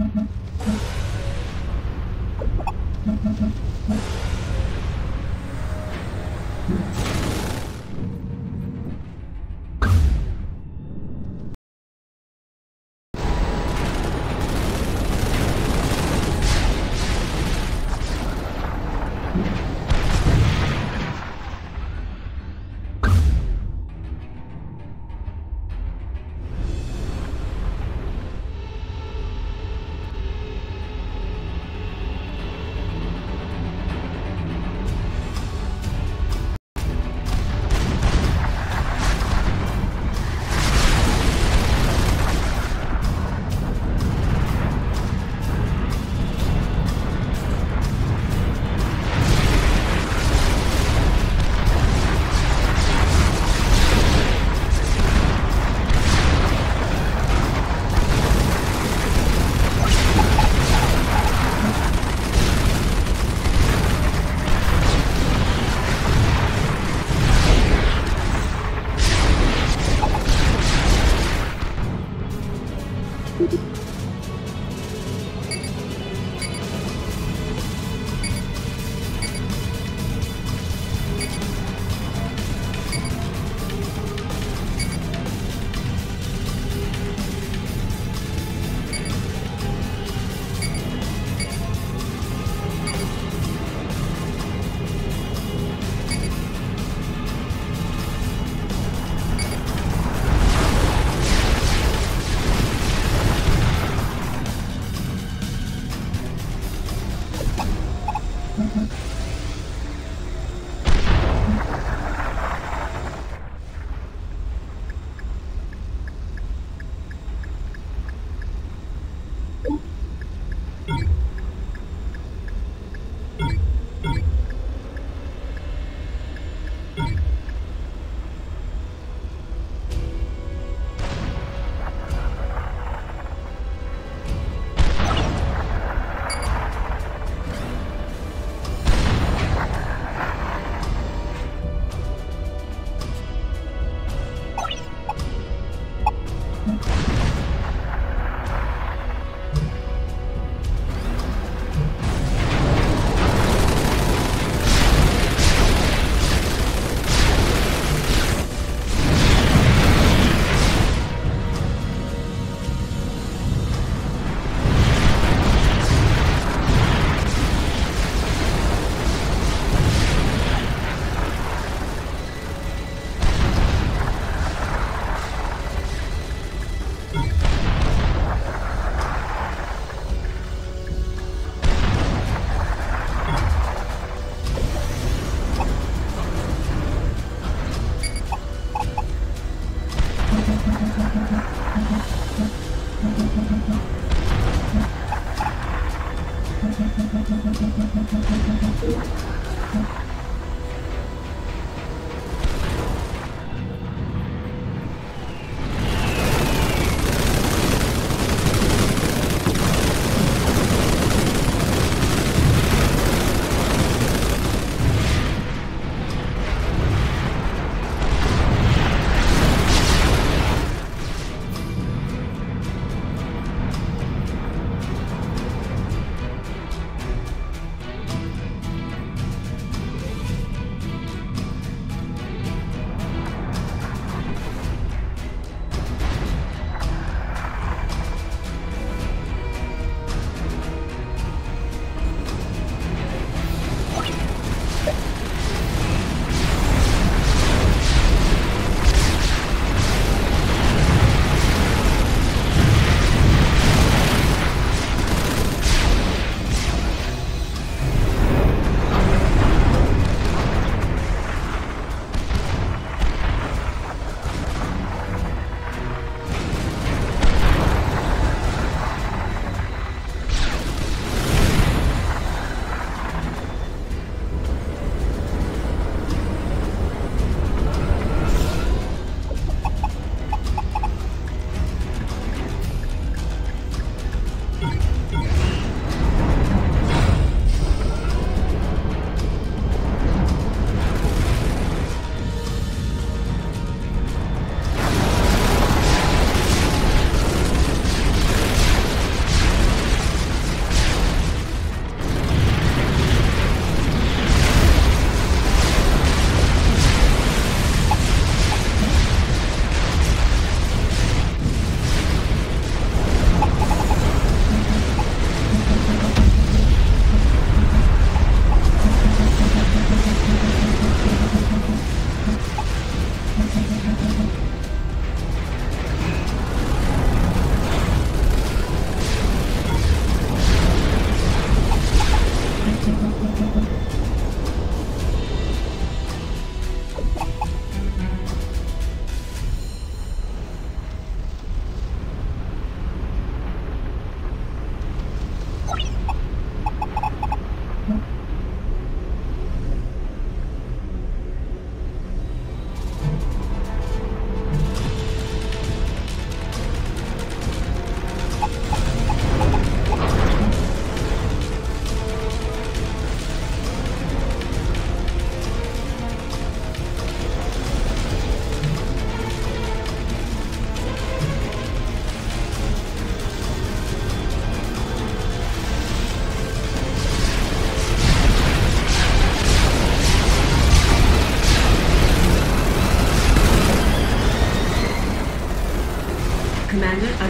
Mm-hmm.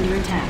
Under attack.